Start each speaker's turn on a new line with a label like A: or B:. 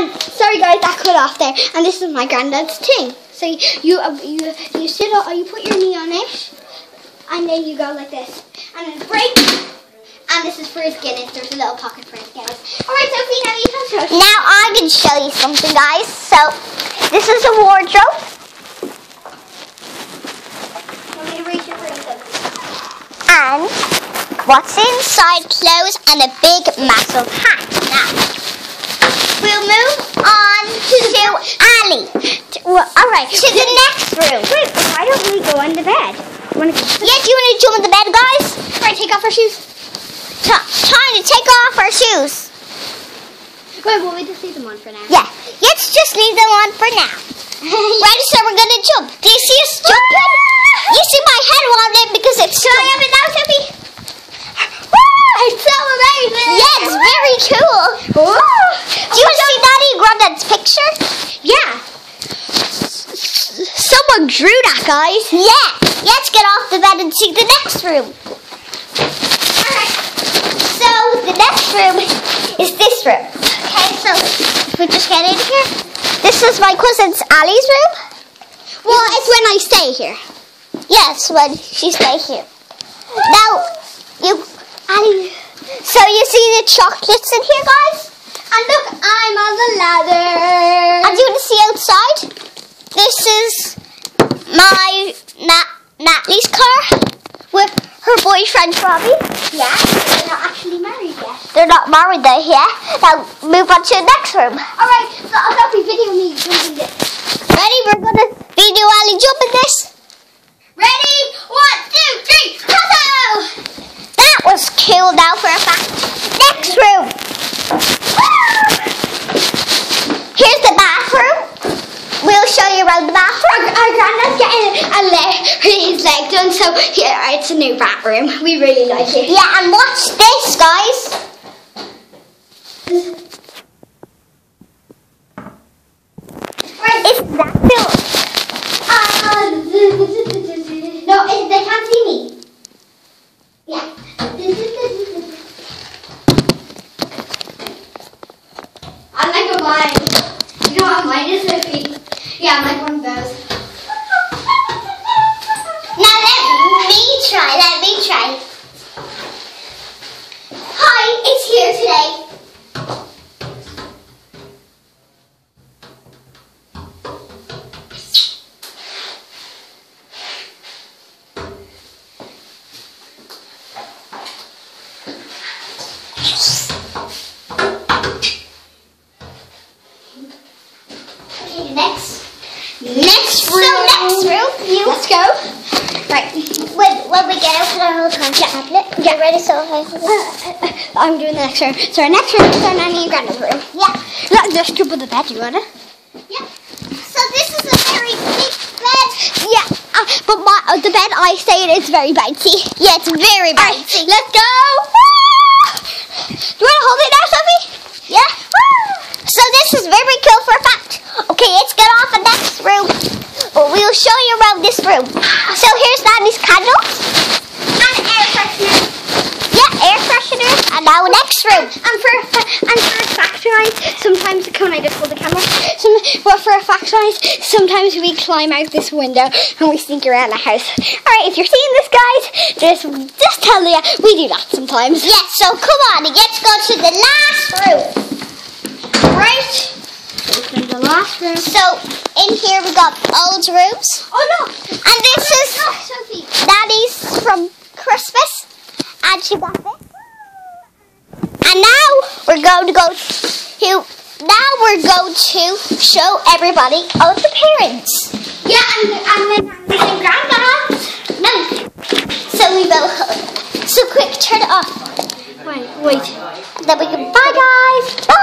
A: And sorry guys, that cut off there. And this is my granddad's thing. So you you uh, you, you sit on, you put your knee on it, and then you go like this, and then break. And this is for his Guinness. There's a little pocket for his Guinness. All right, Sophie, now you can show. us.
B: Now I can show you something, guys. So this is a wardrobe,
A: Want me to reach it for you, Sophie?
B: and what's inside? Clothes and a big, massive hat. Now move on to Ali.
A: Well, all right.
B: To the next room.
A: Wait, why don't we go on the bed?
B: Yeah, do you want to jump in the bed, guys?
A: All right, take off our shoes.
B: T- time to take off our shoes.
A: Wait, well, we just leave them on for now.
B: Yeah, let's just leave them on for now. Ready, so we're gonna jump. Do you see us jumping? You see my head on it because it's.
A: Can I have it now, Sophie? It's so amazing.
B: Yeah, it's very cool. Do you see Daddy and Granddad's picture?
A: Yeah. Someone drew that, guys.
B: Yeah. Let's get off the bed and see the next room. Alright. So the next room is this room. Okay, so we just get in here. This is my cousin's Ali's room.
A: Well, it's when I stay here.
B: Yes, when she stays here. Now, you, Ali, so you see the chocolates in here, guys?
A: And look, I'm on the ladder.
B: And you want to see outside? This is my Nat Natalie's car with her boyfriend Robbie.
A: Yeah, they're not actually married yet.
B: They're not married though, yeah? Now move on to the next room.
A: All right, so Sophie, video me doing this.
B: Ready? We're gonna video Ali jump in this.
A: Ready? One, two, three, hello!
B: That was cool now for a fact. Next room. Here's the bathroom. We'll show you around the bathroom.
A: Our, our granddad's getting a leg, his leg done, so here, it's a new bathroom. We really like it.
B: Yeah, and watch this, guys.
A: No, they can't see me. Yeah.
B: Here today next.
A: Next
B: So next room, you
A: Let's go. Right.
B: When, when we get out for our whole time tablet, get ready so I
A: I'm doing the next room. So our next room is our nanny and granddad's room.
B: Yeah.
A: Let's just triple the bed, you wanna?
B: Yeah. So this is a very big bed.
A: Yeah, uh, but my, uh, the bed I stay in is very bouncy.
B: Yeah, it's very bouncy.
A: let's go. Do you wanna hold it now, Sophie?
B: Yeah. So this is very cool for a fact. Okay, let's get off the next room. But we'll show you around this room. So here's Daddy's candles.
A: And air freshener.
B: Yeah, air freshener. And now next room.
A: And for and for a fact rise, sometimes can I just hold the camera? Some, well, for a fact sometimes we climb out this window and we sneak around the house. All right, if you're seeing this, guys, just just tell you we do that sometimes.
B: Yeah, so come on, let's go to the last room.
A: Right. Open the last room.
B: So in here we got old rooms.
A: Oh no!
B: And this oh, is
A: No, Sophie.
B: Daddy's from Christmas. And she got this. We're going to go to now we're going to show everybody all the parents.
A: Yeah, and and then and then granddad.
B: No. So we will so quick turn it off.
A: Wait, wait.
B: Then we can bye guys. Bye. See you on YouTube.
A: Bye.